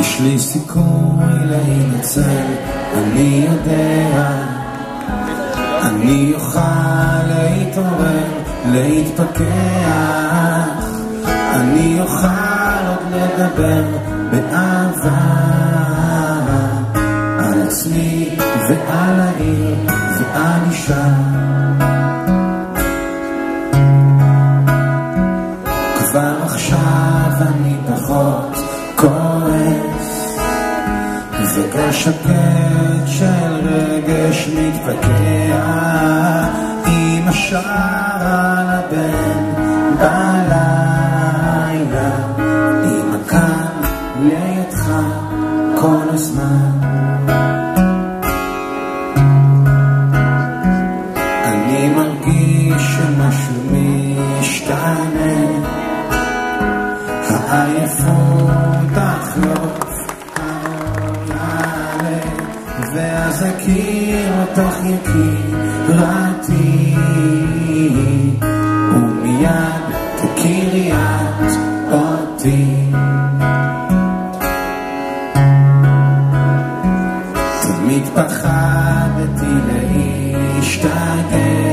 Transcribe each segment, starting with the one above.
יש לי סיכוי להינצל, אני יודע. אני אוכל להתעורר, להתפכח. אני אוכל עוד לדבר באהבה על עצמי ועל העיר ועל אישה. כבר עכשיו אני פחות כועס וגל שקט של רגש מתפקע עם השער על הבן בלילה אמא כאן לידך כל הזמן שמשהו משתנה. העייפות תחלוף, יעלה, ואז אכיר אותך יקירתי, ומיד תכירי את אותי. תמיד פחדתי להשתגע,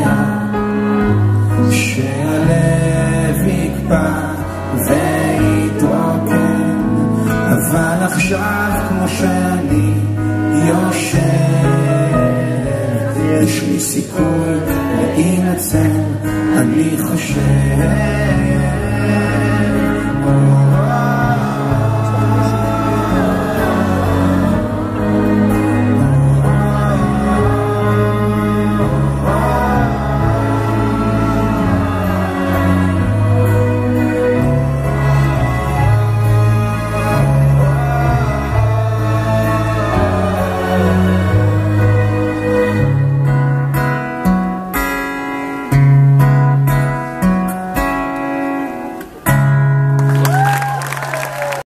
אבל עכשיו כמו שאני יושב, יש לי סיכוי להינצל, אני חושב.